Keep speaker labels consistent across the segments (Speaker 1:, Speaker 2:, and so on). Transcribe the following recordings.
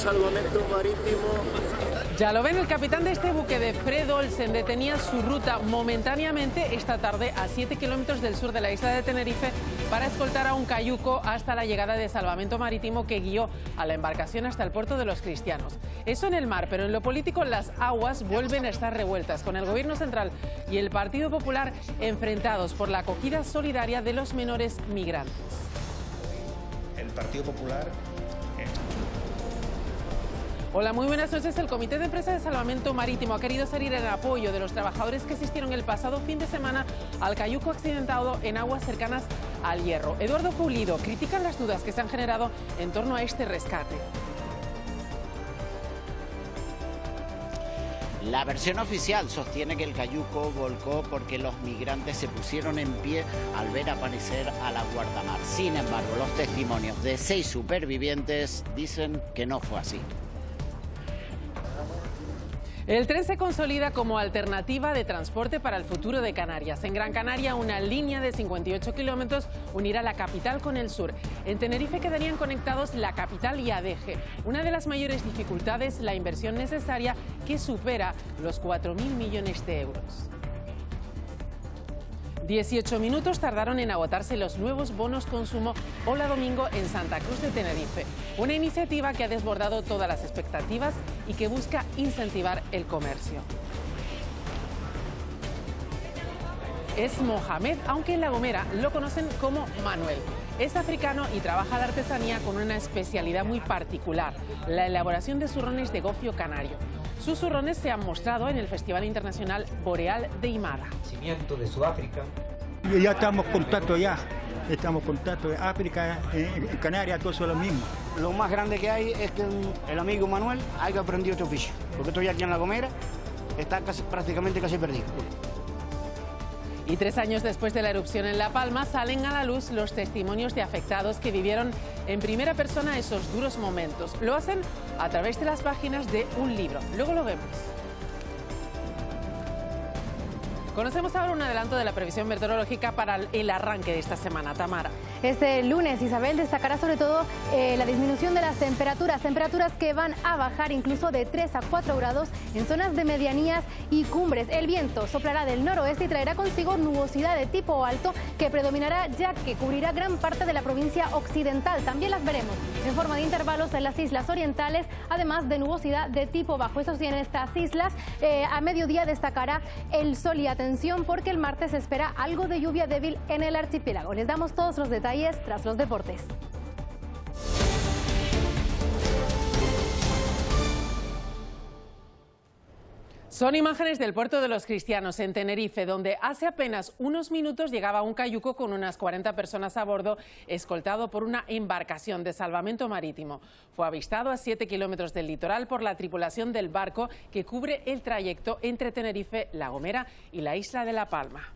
Speaker 1: salvamento marítimo
Speaker 2: ya lo ven, el capitán de este buque de Fred Olsen detenía su ruta momentáneamente esta tarde a 7 kilómetros del sur de la isla de Tenerife para escoltar a un cayuco hasta la llegada de salvamento marítimo que guió a la embarcación hasta el puerto de los cristianos. Eso en el mar, pero en lo político las aguas vuelven a estar revueltas, con el gobierno central y el Partido Popular enfrentados por la acogida solidaria de los menores migrantes.
Speaker 3: El Partido Popular
Speaker 2: Hola, muy buenas noches. El Comité de Empresa de Salvamento Marítimo ha querido salir en apoyo de los trabajadores que asistieron el pasado fin de semana al cayuco accidentado en aguas cercanas al Hierro. Eduardo Pulido critica las dudas que se han generado en torno a este rescate.
Speaker 4: La versión oficial sostiene que el cayuco volcó porque los migrantes se pusieron en pie al ver aparecer a la guardamar. Sin embargo, los testimonios de seis supervivientes dicen que no fue así.
Speaker 2: El tren se consolida como alternativa de transporte para el futuro de Canarias. En Gran Canaria, una línea de 58 kilómetros unirá la capital con el sur. En Tenerife quedarían conectados la capital y Adeje. Una de las mayores dificultades, la inversión necesaria que supera los 4.000 millones de euros. 18 minutos tardaron en agotarse los nuevos bonos consumo Hola Domingo en Santa Cruz de Tenerife. Una iniciativa que ha desbordado todas las expectativas y que busca incentivar el comercio. Es Mohamed, aunque en La Gomera lo conocen como Manuel. Es africano y trabaja la artesanía con una especialidad muy particular, la elaboración de zurrones de gofio canario. Sus zurrones se han mostrado en el Festival Internacional Boreal de Imara.
Speaker 5: de Sudáfrica.
Speaker 6: Ya estamos en contacto ya, estamos en contacto en África, en Canarias, todo eso es lo mismo.
Speaker 7: Lo más grande que hay es que el amigo Manuel haya aprendido este oficio, porque estoy aquí en La Gomera, está casi, prácticamente casi perdido.
Speaker 2: Y tres años después de la erupción en La Palma salen a la luz los testimonios de afectados que vivieron en primera persona esos duros momentos. Lo hacen a través de las páginas de un libro. Luego lo vemos. Conocemos ahora un adelanto de la previsión meteorológica para el arranque de esta semana. Tamara.
Speaker 8: Este lunes, Isabel destacará sobre todo eh, la disminución de las temperaturas, temperaturas que van a bajar incluso de 3 a 4 grados en zonas de medianías y cumbres. El viento soplará del noroeste y traerá consigo nubosidad de tipo alto que predominará ya que cubrirá gran parte de la provincia occidental. También las veremos en forma de intervalos en las islas orientales, además de nubosidad de tipo bajo. Eso sí, en estas islas eh, a mediodía destacará el sol y atención porque el martes se espera algo de lluvia débil en el archipiélago. Les damos todos los detalles tras los deportes.
Speaker 2: Son imágenes del puerto de los cristianos en Tenerife, donde hace apenas unos minutos llegaba un cayuco con unas 40 personas a bordo, escoltado por una embarcación de salvamento marítimo. Fue avistado a 7 kilómetros del litoral por la tripulación del barco que cubre el trayecto entre Tenerife, La Gomera y la isla de La Palma.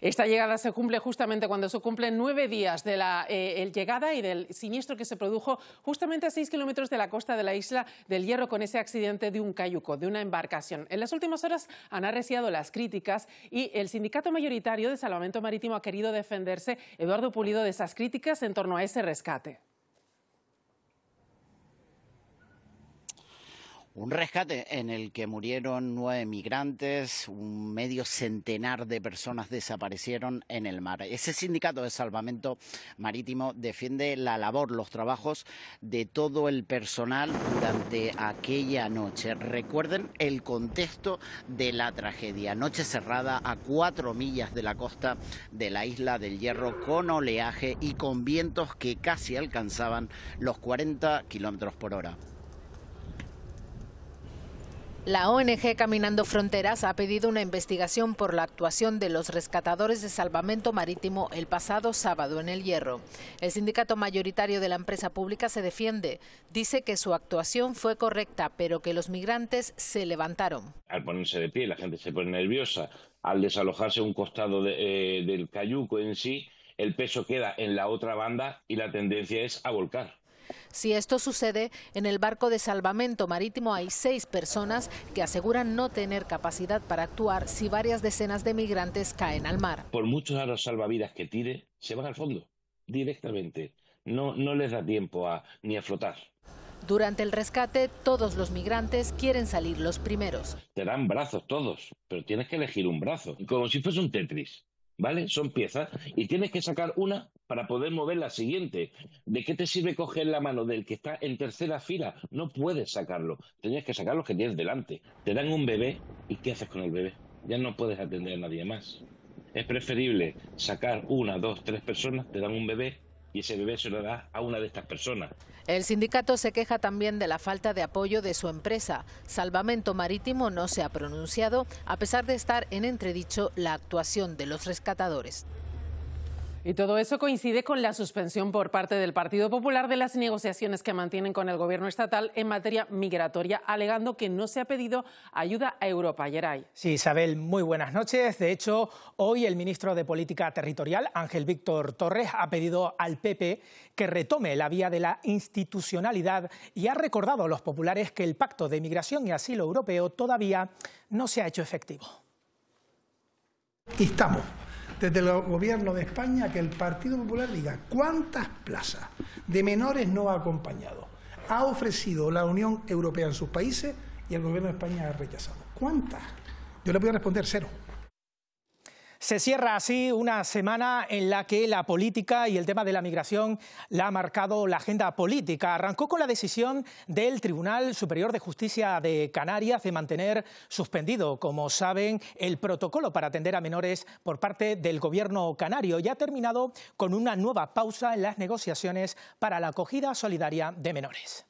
Speaker 2: Esta llegada se cumple justamente cuando se cumplen nueve días de la eh, llegada y del siniestro que se produjo justamente a seis kilómetros de la costa de la isla del Hierro con ese accidente de un cayuco, de una embarcación. En las últimas horas han arreciado las críticas y el sindicato mayoritario de Salvamento Marítimo ha querido defenderse, Eduardo Pulido, de esas críticas en torno a ese rescate.
Speaker 4: Un rescate en el que murieron nueve migrantes, un medio centenar de personas desaparecieron en el mar. Ese sindicato de salvamento marítimo defiende la labor, los trabajos de todo el personal durante aquella noche. Recuerden el contexto de la tragedia. Noche cerrada a cuatro millas de la costa de la isla del Hierro con oleaje y con vientos que casi alcanzaban los 40 kilómetros por hora.
Speaker 9: La ONG Caminando Fronteras ha pedido una investigación por la actuación de los rescatadores de salvamento marítimo el pasado sábado en el Hierro. El sindicato mayoritario de la empresa pública se defiende. Dice que su actuación fue correcta, pero que los migrantes se levantaron.
Speaker 10: Al ponerse de pie, la gente se pone nerviosa. Al desalojarse un costado eh, del cayuco en sí, el peso queda en la otra banda y la tendencia es a volcar.
Speaker 9: Si esto sucede, en el barco de salvamento marítimo hay seis personas que aseguran no tener capacidad para actuar si varias decenas de migrantes caen al mar.
Speaker 10: Por muchos aros salvavidas que tire, se van al fondo, directamente. No, no les da tiempo a, ni a flotar.
Speaker 9: Durante el rescate, todos los migrantes quieren salir los primeros.
Speaker 10: Te dan brazos todos, pero tienes que elegir un brazo, como si fuese un Tetris. ¿Vale? Son piezas y tienes que sacar una para poder mover la siguiente. ¿De qué te sirve coger la mano del que está en tercera fila? No puedes sacarlo. Tienes que sacar los que tienes delante. Te dan un bebé y ¿qué haces con el bebé? Ya no puedes atender a nadie más. Es preferible sacar una, dos, tres personas, te dan un bebé y ese bebé se lo da a una de estas personas.
Speaker 9: El sindicato se queja también de la falta de apoyo de su empresa. Salvamento Marítimo no se ha pronunciado, a pesar de estar en entredicho la actuación de los rescatadores.
Speaker 2: Y todo eso coincide con la suspensión por parte del Partido Popular de las negociaciones que mantienen con el Gobierno estatal en materia migratoria, alegando que no se ha pedido ayuda a Europa. Yeray.
Speaker 5: Sí, Isabel, muy buenas noches. De hecho, hoy el ministro de Política Territorial, Ángel Víctor Torres, ha pedido al PP que retome la vía de la institucionalidad y ha recordado a los populares que el Pacto de Migración y Asilo Europeo todavía no se ha hecho efectivo.
Speaker 11: Estamos desde el gobierno de España que el Partido Popular diga cuántas plazas de menores no ha acompañado. Ha ofrecido la Unión Europea en sus países y el gobierno de España ha rechazado. ¿Cuántas? Yo le voy a responder cero.
Speaker 5: Se cierra así una semana en la que la política y el tema de la migración la ha marcado la agenda política. Arrancó con la decisión del Tribunal Superior de Justicia de Canarias de mantener suspendido, como saben, el protocolo para atender a menores por parte del gobierno canario y ha terminado con una nueva pausa en las negociaciones para la acogida solidaria de menores.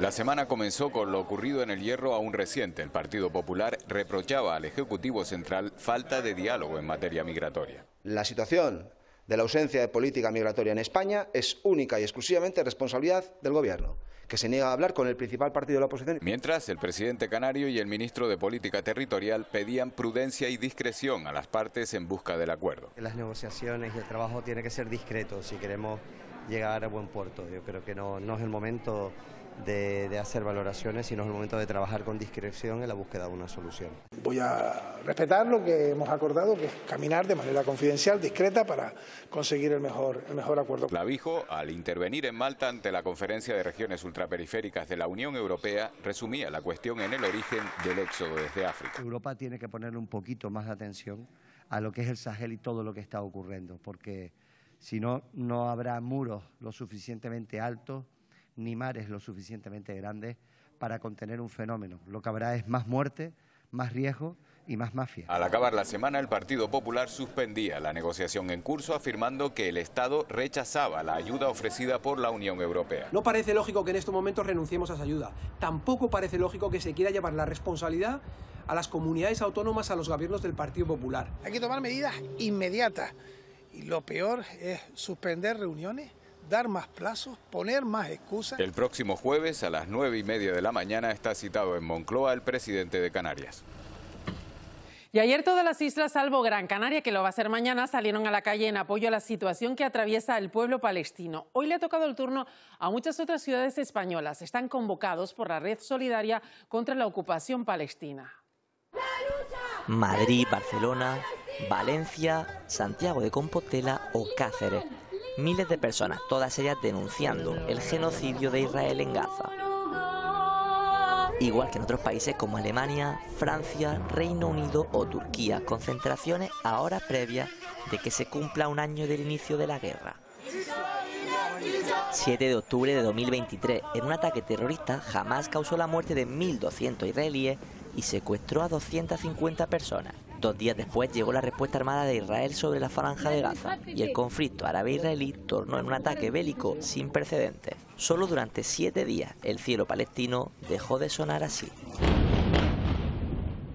Speaker 12: La semana comenzó con lo ocurrido en el Hierro aún reciente. El Partido Popular reprochaba al Ejecutivo Central falta de diálogo en materia migratoria.
Speaker 13: La situación de la ausencia de política migratoria en España es única y exclusivamente responsabilidad del Gobierno que se niega a hablar con el principal partido de la oposición.
Speaker 12: Mientras, el presidente canario y el ministro de Política Territorial pedían prudencia y discreción a las partes en busca del acuerdo.
Speaker 14: Las negociaciones y el trabajo tiene que ser discreto si queremos llegar a buen puerto. Yo creo que no, no es el momento de, hacer valoraciones, sino es el momento de trabajar con discreción en la búsqueda de una solución.
Speaker 11: Voy a respetar lo que hemos acordado, que es caminar de manera confidencial, discreta, para conseguir el mejor, el mejor acuerdo.
Speaker 12: Clavijo, al intervenir en Malta ante la Conferencia de Regiones Ultraperiféricas de la Unión Europea, resumía la cuestión en el origen del éxodo desde África.
Speaker 14: Europa tiene que ponerle un poquito más de atención a lo que es el Sahel y todo lo que está ocurriendo, porque si no, no habrá muros lo suficientemente altos ni mares lo suficientemente grandes para contener un fenómeno. Lo que habrá es más muerte, más riesgo y más mafia.
Speaker 12: Al acabar la semana, el Partido Popular suspendía la negociación en curso afirmando que el Estado rechazaba la ayuda ofrecida por la Unión Europea.
Speaker 15: No parece lógico que en estos momentos renunciemos a esa ayuda. Tampoco parece lógico que se quiera llevar la responsabilidad a las comunidades autónomas, a los gobiernos del Partido Popular.
Speaker 11: Hay que tomar medidas inmediatas y lo peor es suspender reuniones dar más plazos, poner más excusas.
Speaker 12: El próximo jueves a las nueve y media de la mañana está citado en Moncloa el presidente de Canarias.
Speaker 2: Y ayer todas las islas, salvo Gran Canaria, que lo va a hacer mañana, salieron a la calle en apoyo a la situación que atraviesa el pueblo palestino. Hoy le ha tocado el turno a muchas otras ciudades españolas. Están convocados por la Red Solidaria contra la ocupación palestina.
Speaker 16: Madrid, Barcelona, Valencia, Santiago de Compostela o Cáceres miles de personas, todas ellas denunciando el genocidio de Israel en Gaza. Igual que en otros países como Alemania, Francia, Reino Unido o Turquía, concentraciones a horas previas de que se cumpla un año del inicio de la guerra. 7 de octubre de 2023, en un ataque terrorista, Hamas causó la muerte de 1.200 israelíes y secuestró a 250 personas. Dos días después llegó la respuesta armada de Israel sobre la franja de Gaza y el conflicto árabe-israelí tornó en un ataque bélico sin precedentes. Solo durante siete días el cielo palestino dejó de sonar así.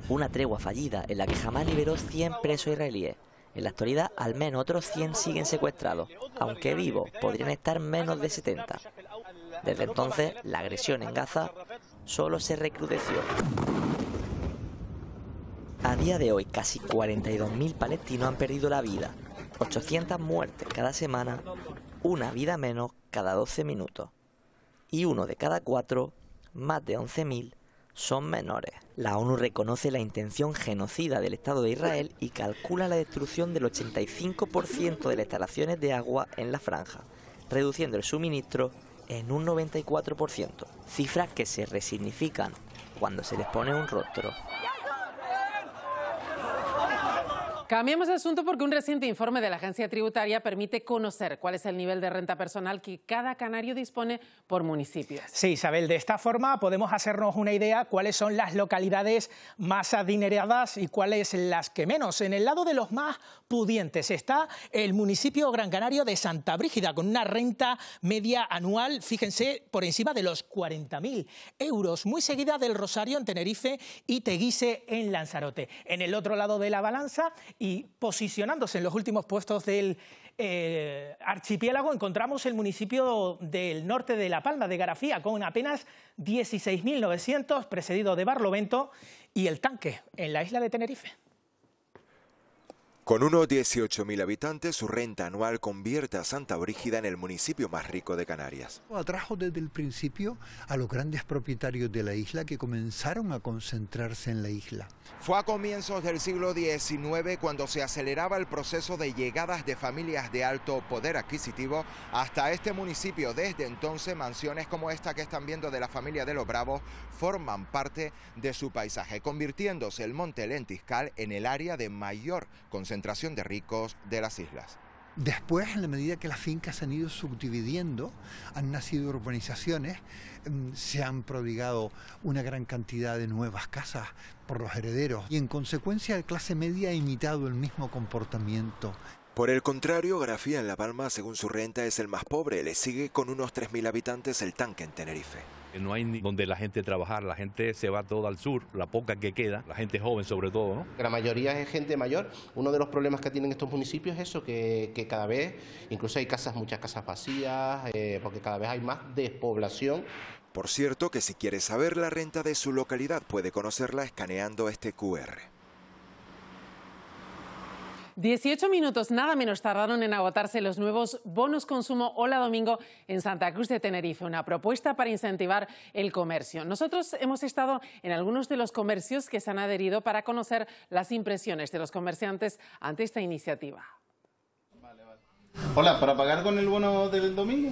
Speaker 16: Una tregua fallida en la que jamás liberó 100 presos israelíes. En la actualidad, al menos otros 100 siguen secuestrados, aunque vivos podrían estar menos de 70. Desde entonces, la agresión en Gaza solo se recrudeció. Día de hoy, casi 42.000 palestinos han perdido la vida, 800 muertes cada semana, una vida menos cada 12 minutos. Y uno de cada cuatro, más de 11.000, son menores. La ONU reconoce la intención genocida del Estado de Israel y calcula la destrucción del 85% de las instalaciones de agua en la franja, reduciendo el suministro en un 94%, cifras que se resignifican cuando se les pone un rostro.
Speaker 2: Cambiamos de asunto porque un reciente informe de la agencia tributaria permite conocer cuál es el nivel de renta personal que cada canario dispone por municipio.
Speaker 5: Sí, Isabel, de esta forma podemos hacernos una idea cuáles son las localidades más adineradas y cuáles las que menos. En el lado de los más pudientes está el municipio Gran Canario de Santa Brígida, con una renta media anual, fíjense, por encima de los 40.000 euros, muy seguida del Rosario en Tenerife y Teguise en Lanzarote. En el otro lado de la balanza y posicionándose en los últimos puestos del eh, archipiélago encontramos el municipio del norte de La Palma, de Garafía, con apenas 16.900, precedido de Barlovento, y el tanque en la isla de Tenerife.
Speaker 17: Con unos 18.000 habitantes, su renta anual convierte a Santa Brígida en el municipio más rico de Canarias.
Speaker 18: Atrajo desde el principio a los grandes propietarios de la isla que comenzaron a concentrarse en la isla.
Speaker 19: Fue a comienzos del siglo XIX cuando se aceleraba el proceso de llegadas de familias de alto poder adquisitivo hasta este municipio. Desde entonces, mansiones como esta que están viendo de la familia de los Bravos forman parte de su paisaje, convirtiéndose el Monte Lentiscal en el área de mayor concentración de ricos de las islas.
Speaker 18: Después, en la medida que las fincas se han ido subdividiendo, han nacido urbanizaciones, mm, se han prodigado una gran cantidad de nuevas casas por los herederos y en consecuencia la clase media ha imitado el mismo comportamiento.
Speaker 17: Por el contrario, Grafía en La Palma, según su renta, es el más pobre. Le sigue con unos 3.000 habitantes el tanque en Tenerife.
Speaker 20: No hay ni donde la gente trabajar, la gente se va toda al sur, la poca que queda, la gente joven sobre todo. ¿no?
Speaker 21: La mayoría es gente mayor. Uno de los problemas que tienen estos municipios es eso, que, que cada vez, incluso hay casas, muchas casas vacías, eh, porque cada vez hay más despoblación.
Speaker 17: Por cierto, que si quiere saber la renta de su localidad, puede conocerla escaneando este QR.
Speaker 2: 18 minutos nada menos tardaron en agotarse los nuevos bonos consumo Hola Domingo en Santa Cruz de Tenerife, una propuesta para incentivar el comercio. Nosotros hemos estado en algunos de los comercios que se han adherido para conocer las impresiones de los comerciantes ante esta iniciativa.
Speaker 22: Hola, ¿para pagar con el bono del domingo?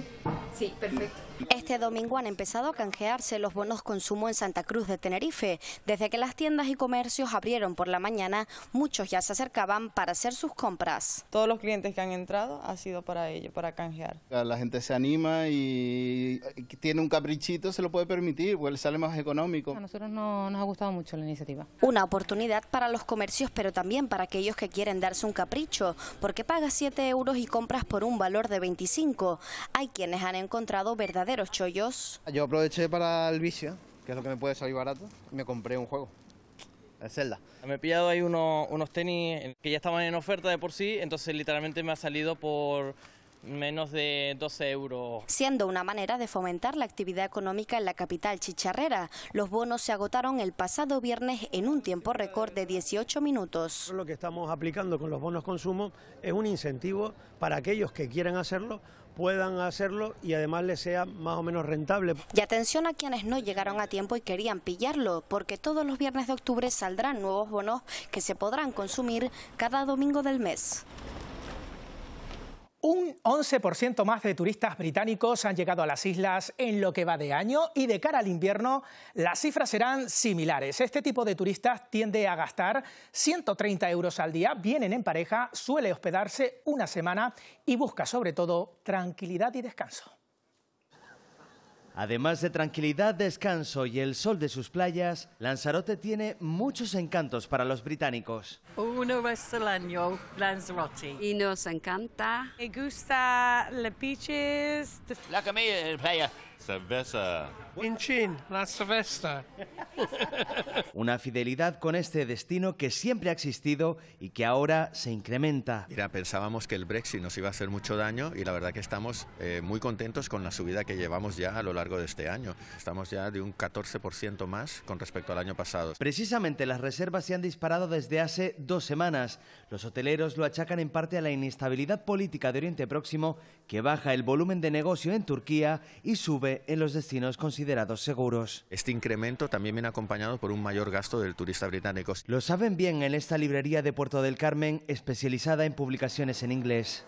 Speaker 23: Sí, perfecto. Este domingo han empezado a canjearse los bonos consumo en Santa Cruz de Tenerife. Desde que las tiendas y comercios abrieron por la mañana, muchos ya se acercaban para hacer sus compras.
Speaker 24: Todos los clientes que han entrado ha sido para ello, para canjear.
Speaker 22: La gente se anima y tiene un caprichito, se lo puede permitir, porque le sale más económico.
Speaker 23: A nosotros no, nos ha gustado mucho la iniciativa. Una oportunidad para los comercios, pero también para aquellos que quieren darse un capricho, porque pagas 7 euros y compras por un valor de 25. Hay quienes han encontrado verdaderos chollos.
Speaker 22: Yo aproveché para el vicio, que es lo que me puede salir barato, y me compré un juego. El Zelda.
Speaker 24: Me he pillado ahí unos, unos tenis que ya estaban en oferta de por sí, entonces literalmente me ha salido por menos de 12 euros.
Speaker 23: Siendo una manera de fomentar la actividad económica en la capital chicharrera, los bonos se agotaron el pasado viernes en un tiempo récord de 18 minutos.
Speaker 25: Lo que estamos aplicando con los bonos consumo es un incentivo para aquellos que quieran hacerlo puedan hacerlo y además les sea más o menos rentable.
Speaker 23: Y atención a quienes no llegaron a tiempo y querían pillarlo, porque todos los viernes de octubre saldrán nuevos bonos que se podrán consumir cada domingo del mes.
Speaker 5: Un 11% más de turistas británicos han llegado a las islas en lo que va de año y de cara al invierno las cifras serán similares. Este tipo de turistas tiende a gastar 130 euros al día, vienen en pareja, suele hospedarse una semana y busca sobre todo tranquilidad y descanso.
Speaker 26: Además de tranquilidad, descanso y el sol de sus playas, Lanzarote tiene muchos encantos para los británicos.
Speaker 27: Una vez al año, Lanzarote.
Speaker 28: Y nos encanta.
Speaker 27: Me gusta las beaches.
Speaker 28: La comida de playa.
Speaker 29: Cerveza.
Speaker 25: Inchin, la cerveza.
Speaker 26: Una fidelidad con este destino que siempre ha existido y que ahora se incrementa.
Speaker 29: Mira, pensábamos que el Brexit nos iba a hacer mucho daño y la verdad que estamos eh, muy contentos con la subida que llevamos ya a lo largo de este año. Estamos ya de un 14% más con respecto al año pasado.
Speaker 26: Precisamente las reservas se han disparado desde hace dos semanas. Los hoteleros lo achacan en parte a la inestabilidad política de Oriente Próximo que baja el volumen de negocio en Turquía y sube en los destinos considerados seguros.
Speaker 29: Este incremento también viene acompañado por un mayor gasto del turista británico.
Speaker 26: Lo saben bien en esta librería de Puerto del Carmen, especializada en publicaciones en inglés.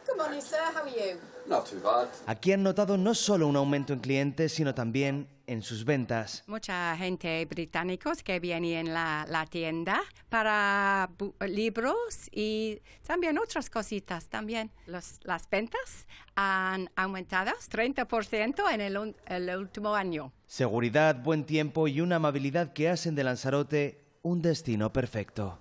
Speaker 26: Aquí han notado no solo un aumento en clientes, sino también en sus ventas.
Speaker 27: Mucha gente británicos que viene en la, la tienda para libros y también otras cositas también. Los, las ventas han aumentado 30% en el, el último año.
Speaker 26: Seguridad, buen tiempo y una amabilidad que hacen de Lanzarote un destino perfecto.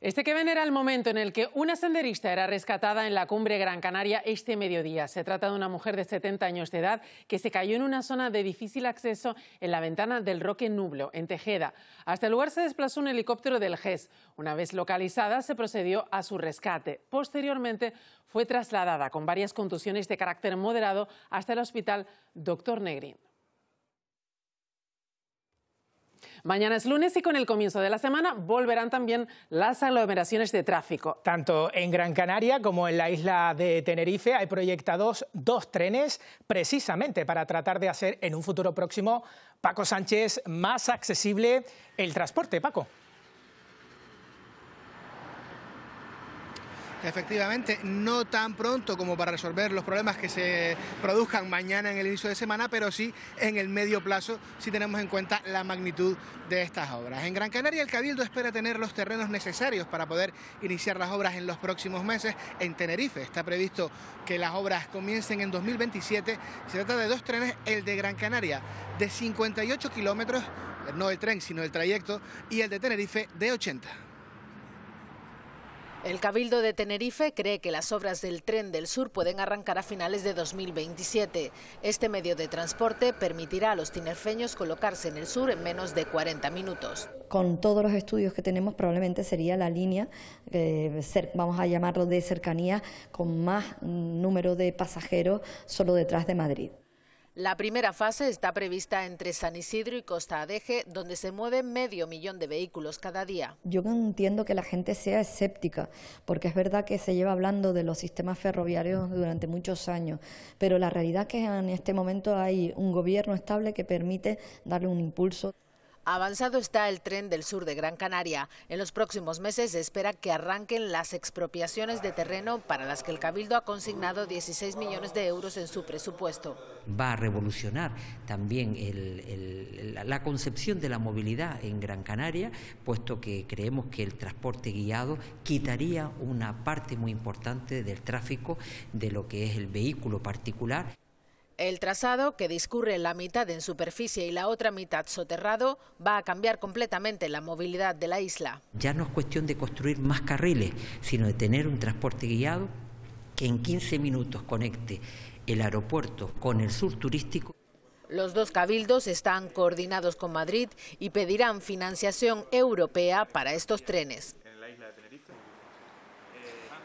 Speaker 2: Este que ven era el momento en el que una senderista era rescatada en la cumbre Gran Canaria este mediodía. Se trata de una mujer de 70 años de edad que se cayó en una zona de difícil acceso en la ventana del Roque Nublo, en Tejeda. Hasta el lugar se desplazó un helicóptero del GES. Una vez localizada, se procedió a su rescate. Posteriormente, fue trasladada con varias contusiones de carácter moderado hasta el hospital Dr. Negrín. Mañana es lunes y con el comienzo de la semana volverán también las aglomeraciones de tráfico.
Speaker 5: Tanto en Gran Canaria como en la isla de Tenerife hay proyectados dos trenes precisamente para tratar de hacer en un futuro próximo, Paco Sánchez, más accesible el transporte. Paco.
Speaker 30: Efectivamente, no tan pronto como para resolver los problemas que se produzcan mañana en el inicio de semana, pero sí en el medio plazo si tenemos en cuenta la magnitud de estas obras. En Gran Canaria el Cabildo espera tener los terrenos necesarios para poder iniciar las obras en los próximos meses. En Tenerife está previsto que las obras comiencen en 2027. Se trata de dos trenes, el de Gran Canaria de 58 kilómetros, no el tren sino el trayecto, y el de Tenerife de 80.
Speaker 31: El Cabildo de Tenerife cree que las obras del tren del sur pueden arrancar a finales de 2027. Este medio de transporte permitirá a los tinerfeños colocarse en el sur en menos de 40 minutos.
Speaker 32: Con todos los estudios que tenemos, probablemente sería la línea, eh, vamos a llamarlo de cercanía, con más número de pasajeros solo detrás de Madrid.
Speaker 31: La primera fase está prevista entre San Isidro y Costa Adeje, donde se mueve medio millón de vehículos cada día.
Speaker 32: Yo entiendo que la gente sea escéptica, porque es verdad que se lleva hablando de los sistemas ferroviarios durante muchos años, pero la realidad es que en este momento hay un gobierno estable que permite darle un impulso.
Speaker 31: Avanzado está el tren del sur de Gran Canaria. En los próximos meses se espera que arranquen las expropiaciones de terreno para las que el Cabildo ha consignado 16 millones de euros en su presupuesto.
Speaker 33: Va a revolucionar también la concepción de la movilidad en Gran Canaria, puesto que creemos que el transporte guiado quitaría una parte muy importante del tráfico de lo que es el vehículo particular.
Speaker 31: El trazado, que discurre la mitad en superficie y la otra mitad soterrado, va a cambiar completamente la movilidad de la isla.
Speaker 33: Ya no es cuestión de construir más carriles, sino de tener un transporte guiado que en 15 minutos conecte el aeropuerto con el sur turístico.
Speaker 31: Los dos cabildos están coordinados con Madrid y pedirán financiación europea para estos trenes.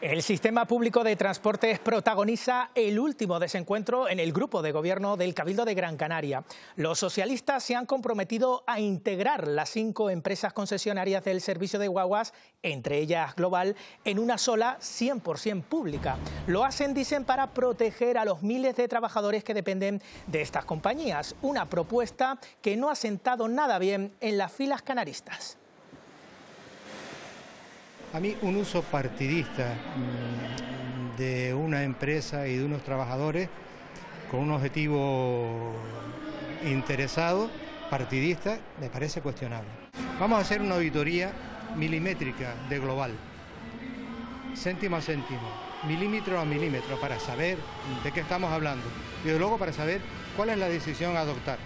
Speaker 5: El sistema público de transportes protagoniza el último desencuentro en el grupo de gobierno del Cabildo de Gran Canaria. Los socialistas se han comprometido a integrar las cinco empresas concesionarias del servicio de guaguas, entre ellas Global, en una sola 100% pública. Lo hacen, dicen, para proteger a los miles de trabajadores que dependen de estas compañías. Una propuesta que no ha sentado nada bien en las filas canaristas.
Speaker 34: A mí un uso partidista mm, de una empresa y de unos trabajadores con un objetivo interesado, partidista, me parece cuestionable. Vamos a hacer una auditoría milimétrica de global, céntimo a céntimo, milímetro a milímetro, para saber de qué estamos hablando y luego para saber cuál es la decisión a adoptar.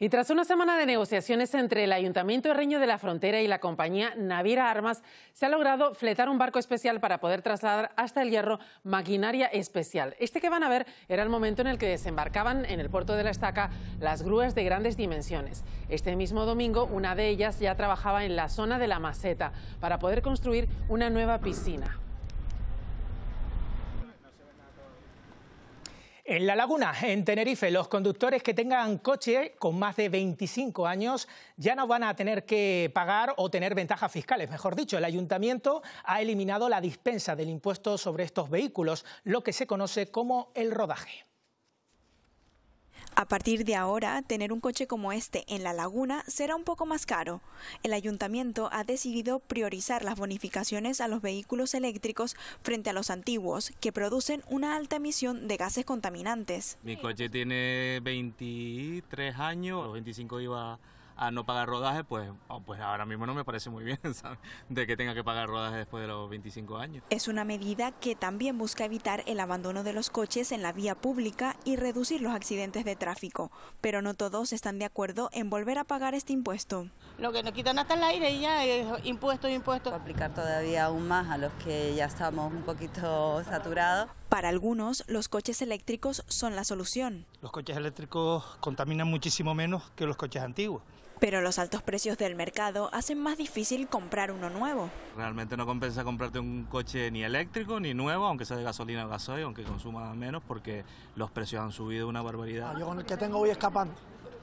Speaker 2: Y tras una semana de negociaciones entre el Ayuntamiento de Reño de la Frontera y la compañía Naviera Armas, se ha logrado fletar un barco especial para poder trasladar hasta el Hierro maquinaria especial. Este que van a ver era el momento en el que desembarcaban en el puerto de la Estaca las grúas de grandes dimensiones. Este mismo domingo, una de ellas ya trabajaba en la zona de la Maseta para poder construir una nueva piscina.
Speaker 5: En La Laguna, en Tenerife, los conductores que tengan coche con más de 25 años ya no van a tener que pagar o tener ventajas fiscales. Mejor dicho, el ayuntamiento ha eliminado la dispensa del impuesto sobre estos vehículos, lo que se conoce como el rodaje.
Speaker 35: A partir de ahora, tener un coche como este en la laguna será un poco más caro. El ayuntamiento ha decidido priorizar las bonificaciones a los vehículos eléctricos frente a los antiguos, que producen una alta emisión de gases contaminantes.
Speaker 36: Mi coche tiene 23 años, los 25 iba a no pagar rodaje, pues, oh, pues ahora mismo no me parece muy bien, ¿sabes? De que tenga que pagar rodaje después de los 25 años.
Speaker 35: Es una medida que también busca evitar el abandono de los coches en la vía pública y reducir los accidentes de tráfico, pero no todos están de acuerdo en volver a pagar este impuesto.
Speaker 37: Lo que nos quitan hasta el aire y ya es impuesto, impuesto.
Speaker 38: Aplicar todavía aún más a los que ya estamos un poquito saturados.
Speaker 35: Para algunos, los coches eléctricos son la solución.
Speaker 39: Los coches eléctricos contaminan muchísimo menos que los coches antiguos.
Speaker 35: Pero los altos precios del mercado hacen más difícil comprar uno nuevo.
Speaker 36: Realmente no compensa comprarte un coche ni eléctrico ni nuevo, aunque sea de gasolina o gasoil, aunque consuma menos, porque los precios han subido una barbaridad.
Speaker 40: Ah, yo con el que tengo voy escapando.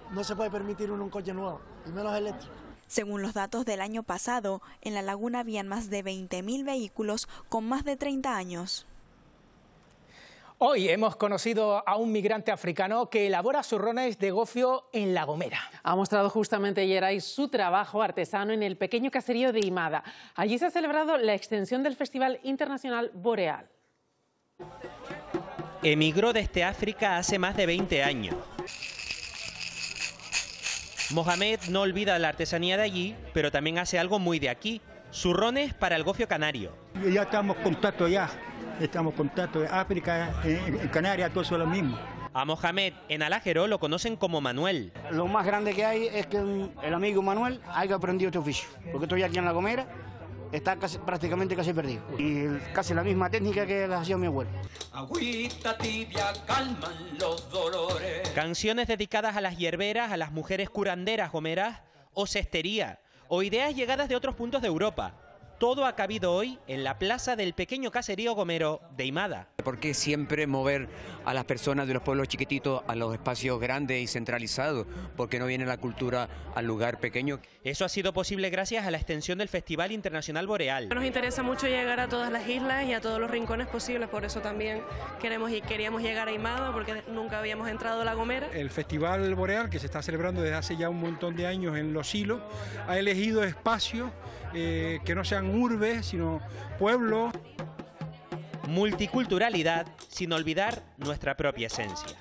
Speaker 40: No se puede permitir uno un coche nuevo, y menos eléctrico.
Speaker 35: Según los datos del año pasado, en la laguna habían más de 20.000 vehículos con más de 30 años.
Speaker 5: Hoy hemos conocido a un migrante africano que elabora zurrones de gofio en La Gomera.
Speaker 2: Ha mostrado justamente Yeray su trabajo artesano en el pequeño caserío de Imada. Allí se ha celebrado la extensión del Festival Internacional Boreal.
Speaker 41: Emigró desde África hace más de 20 años. Mohamed no olvida la artesanía de allí, pero también hace algo muy de aquí, zurrones para el gofio canario.
Speaker 28: Ya estamos en contacto ya estamos en contacto. África, en, Canarias, todo eso es lo mismo.
Speaker 41: A Mohamed en Alájero lo conocen como Manuel.
Speaker 40: Lo más grande que hay es que el amigo Manuel haya aprendido este oficio, porque estoy aquí en La Gomera, está casi, prácticamente casi perdido. Y casi la misma técnica que la hacía mi abuelo.
Speaker 41: Agüita tibia calman los dolores. Canciones dedicadas a las hierberas, a las mujeres curanderas gomeras o cestería, o ideas llegadas de otros puntos de Europa todo ha cabido hoy en la plaza del pequeño caserío gomero de Imada.
Speaker 42: ¿Por qué siempre mover a las personas de los pueblos chiquititos a los espacios grandes y centralizados? ¿Por qué no viene la cultura al lugar pequeño?
Speaker 41: Eso ha sido posible gracias a la extensión del Festival Internacional Boreal.
Speaker 43: Nos interesa mucho llegar a todas las islas y a todos los rincones posibles, por eso también queremos y queríamos llegar a Imada porque nunca habíamos entrado a La Gomera.
Speaker 44: El Festival Boreal, que se está celebrando desde hace ya un montón de años en Los Hilos, ha elegido espacios eh, que no sean urbes, sino pueblos.
Speaker 41: Multiculturalidad sin olvidar nuestra propia esencia.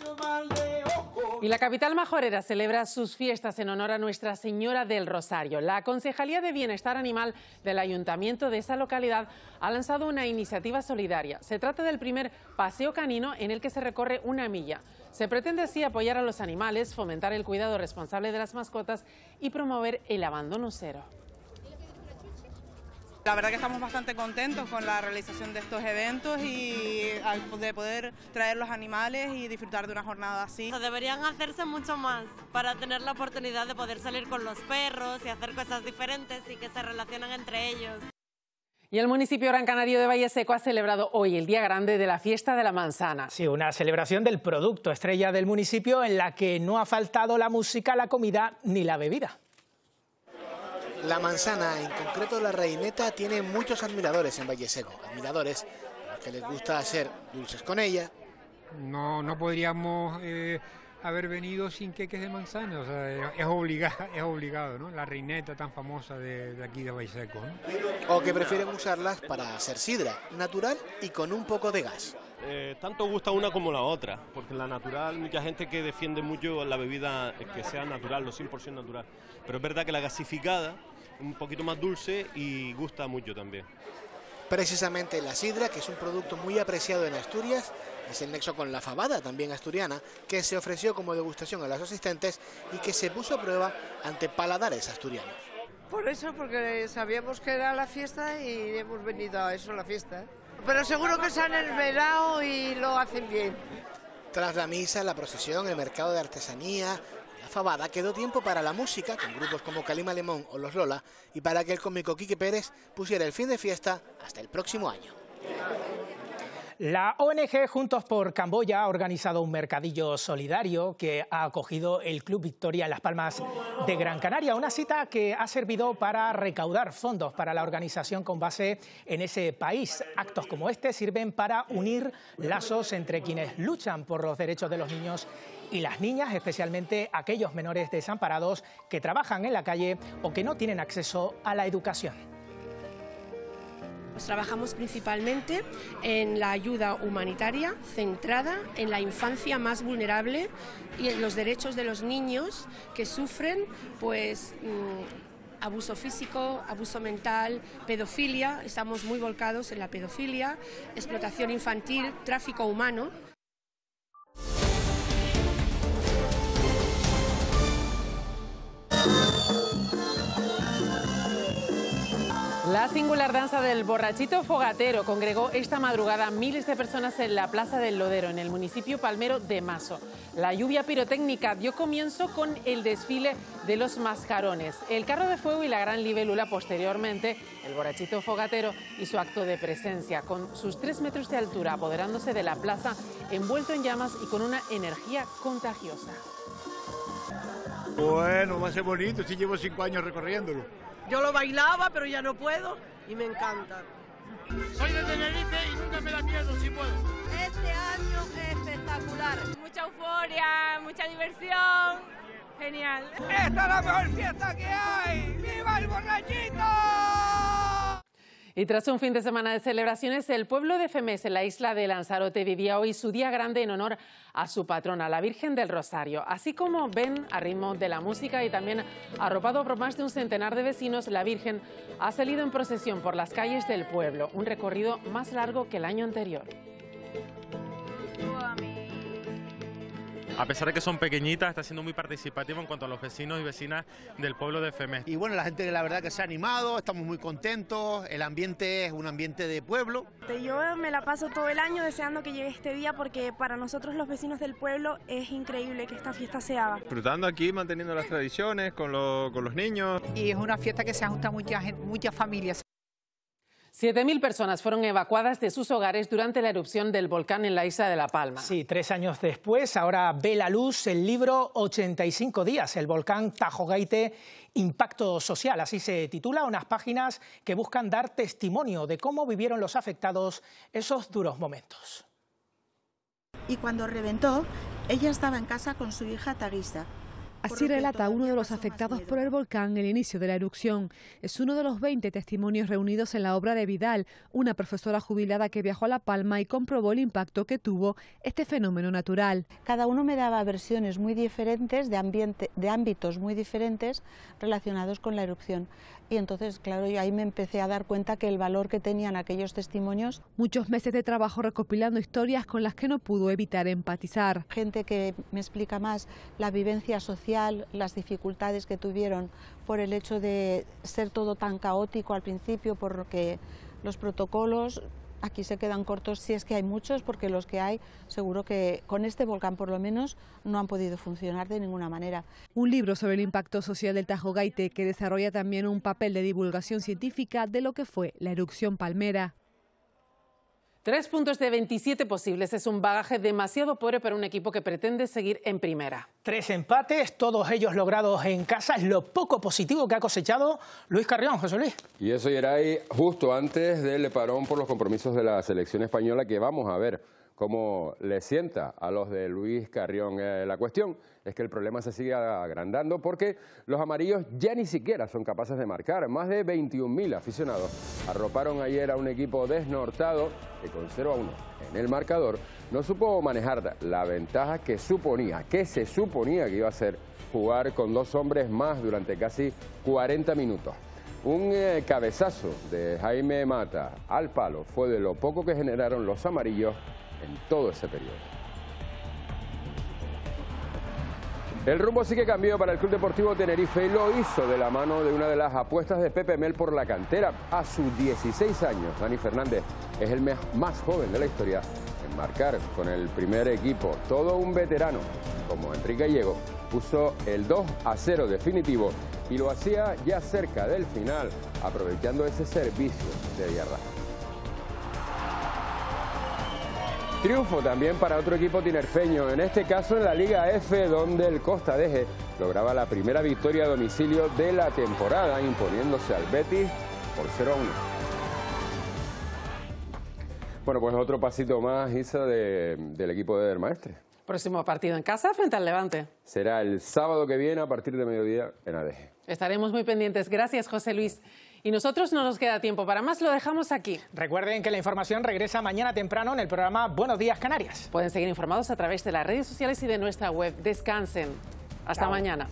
Speaker 2: Y la capital majorera celebra sus fiestas en honor a Nuestra Señora del Rosario. La Concejalía de Bienestar Animal del Ayuntamiento de esa localidad ha lanzado una iniciativa solidaria. Se trata del primer paseo canino en el que se recorre una milla. Se pretende así apoyar a los animales, fomentar el cuidado responsable de las mascotas y promover el abandono cero.
Speaker 45: La verdad que estamos bastante contentos con la realización de estos eventos y de poder traer los animales y disfrutar de una jornada así.
Speaker 46: Deberían hacerse mucho más para tener la oportunidad de poder salir con los perros y hacer cosas diferentes y que se relacionen entre ellos.
Speaker 2: Y el municipio Gran Canario de Valle Seco ha celebrado hoy el Día Grande de la Fiesta de la Manzana.
Speaker 5: Sí, una celebración del producto estrella del municipio en la que no ha faltado la música, la comida ni la bebida.
Speaker 30: La manzana, en concreto la reineta, tiene muchos admiradores en Valle Seco. Admiradores a los que les gusta hacer dulces con ella.
Speaker 44: No, no podríamos eh, haber venido sin queques de manzana, o sea, es, obligado, es obligado, ¿no? La reineta tan famosa de, aquí de Valle Seco.
Speaker 30: O que prefieren usarlas para hacer sidra, natural y con un poco de gas.
Speaker 47: Eh, tanto gusta una como la otra, porque la natural, mucha gente que defiende mucho la bebida que sea natural, lo 100% natural. Pero es verdad que la gasificada un poquito más dulce y gusta mucho también.
Speaker 30: Precisamente la sidra, que es un producto muy apreciado en Asturias, es el nexo con la fabada, también asturiana, que se ofreció como degustación a los asistentes y que se puso a prueba ante paladares asturianos.
Speaker 48: Por eso, porque sabíamos que era la fiesta y hemos venido a eso, la fiesta. Pero seguro que se han esmerado y lo hacen bien.
Speaker 30: Tras la misa, la procesión, el mercado de artesanía, fabada, quedó tiempo para la música, con grupos como Calima Limón o Los Lola, y para que el cómico Quique Pérez pusiera el fin de fiesta hasta el próximo año.
Speaker 5: La ONG Juntos por Camboya ha organizado un mercadillo solidario que ha acogido el Club Victoria en Las Palmas de Gran Canaria, una cita que ha servido para recaudar fondos para la organización con base en ese país. Actos como este sirven para unir lazos entre quienes luchan por los derechos de los niños y las niñas, especialmente aquellos menores desamparados que trabajan en la calle o que no tienen acceso a la educación.
Speaker 49: Pues trabajamos principalmente en la ayuda humanitaria centrada en la infancia más vulnerable y en los derechos de los niños que sufren pues mm, abuso físico, abuso mental, pedofilia, estamos muy volcados en la pedofilia, explotación infantil, tráfico humano.
Speaker 2: La singular danza del borrachito fogatero congregó esta madrugada miles de personas en la Plaza del Lodero, en el municipio palmero de Maso. La lluvia pirotécnica dio comienzo con el desfile de los mascarones, el carro de fuego y la gran libélula. Posteriormente, el borrachito fogatero hizo acto de presencia, con sus tres metros de altura, apoderándose de la plaza, envuelto en llamas y con una energía contagiosa.
Speaker 50: Bueno, va a ser bonito, si llevo cinco años recorriéndolo.
Speaker 51: Yo lo bailaba, pero ya no puedo y me encanta.
Speaker 50: Soy de Tenerife y nunca me da miedo si puedo.
Speaker 52: Este año es espectacular. Mucha euforia, mucha diversión. Genial.
Speaker 50: Esta es la mejor fiesta que hay. ¡Viva el borrachito!
Speaker 2: Y tras un fin de semana de celebraciones, el pueblo de Femés, en la isla de Lanzarote, vivía hoy su día grande en honor a su patrona, la Virgen del Rosario. Así como ven a ritmo de la música y también arropado por más de un centenar de vecinos, la Virgen ha salido en procesión por las calles del pueblo, un recorrido más largo que el año anterior.
Speaker 36: A pesar de que son pequeñitas, está siendo muy participativo en cuanto a los vecinos y vecinas del pueblo de Femés.
Speaker 53: Y bueno, la gente la verdad que se ha animado, estamos muy contentos, el ambiente es un ambiente de pueblo.
Speaker 54: Yo me la paso todo el año deseando que llegue este día porque para nosotros los vecinos del pueblo es increíble que esta fiesta se haga.
Speaker 36: Disfrutando aquí, manteniendo las tradiciones con, con los niños.
Speaker 55: Y es una fiesta que se junta a mucha, muchas familias.
Speaker 2: 7.000 personas fueron evacuadas de sus hogares durante la erupción del volcán en la isla de La Palma.
Speaker 5: Sí, tres años después, ahora ve la luz el libro 85 días, el volcán Tajo Gaite, Impacto Social, así se titula, unas páginas que buscan dar testimonio de cómo vivieron los afectados esos duros momentos.
Speaker 56: Y cuando reventó, ella estaba en casa con su hija Tagisa,
Speaker 57: Así relata uno de los afectados por el volcán el inicio de la erupción. Es uno de los 20 testimonios reunidos en la obra de Vidal, una profesora jubilada que viajó a La Palma y comprobó el impacto que tuvo este fenómeno natural.
Speaker 56: Cada uno me daba versiones muy diferentes de, ambiente, de ámbitos muy diferentes relacionados con la erupción. Y entonces, claro, yo ahí me empecé a dar cuenta que el valor que tenían aquellos testimonios.
Speaker 57: Muchos meses de trabajo recopilando historias con las que no pudo evitar empatizar.
Speaker 56: Gente que me explica más la vivencia social, las dificultades que tuvieron por el hecho de ser todo tan caótico al principio, porque los protocolos aquí se quedan cortos si es que hay muchos, porque los que hay seguro que con este volcán por lo menos no han podido funcionar de ninguna manera.
Speaker 57: Un libro sobre el impacto social del Tajo Gaite que desarrolla también un papel de divulgación científica de lo que fue la erupción palmera.
Speaker 2: Tres puntos de 27 posibles es un bagaje demasiado pobre para un equipo que pretende seguir en primera.
Speaker 5: Tres empates, todos ellos logrados en casa, es lo poco positivo que ha cosechado Luis Carrión, José Luis.
Speaker 58: Y eso irá ahí justo antes del parón por los compromisos de la selección española que vamos a ver cómo le sienta a los de Luis Carrión. Eh, la cuestión es que el problema se sigue agrandando porque los amarillos ya ni siquiera son capaces de marcar. Más de 21.000 aficionados arroparon ayer a un equipo desnortado que con 0 a 1 en el marcador no supo manejar la ventaja que suponía, que se suponía que iba a ser jugar con dos hombres más durante casi 40 minutos. Un eh, cabezazo de Jaime Mata al palo fue de lo poco que generaron los amarillos en todo ese periodo. El rumbo sí que cambió para el Club Deportivo Tenerife y lo hizo de la mano de una de las apuestas de Pepe Mel por la cantera. A sus 16 años, Dani Fernández es el más joven de la historia en marcar con el primer equipo. Todo un veterano como Enrique Gallego puso el 2 a 0 definitivo y lo hacía ya cerca del final, aprovechando ese servicio de Villarra. Triunfo también para otro equipo tinerfeño, en este caso en la Liga F, donde el Costa Deje lograba la primera victoria a domicilio de la temporada, imponiéndose al Betis por 0 a 1. Bueno, pues otro pasito más, Isa, del equipo de Dermaestre.
Speaker 2: Próximo partido en casa frente al Levante.
Speaker 58: Será el sábado que viene a partir de mediodía en ADG.
Speaker 2: Estaremos muy pendientes. Gracias, José Luis. Y nosotros no nos queda tiempo para más, lo dejamos aquí.
Speaker 5: Recuerden que la información regresa mañana temprano en el programa Buenos Días Canarias.
Speaker 2: Pueden seguir informados a través de las redes sociales y de nuestra web. Descansen. Hasta mañana.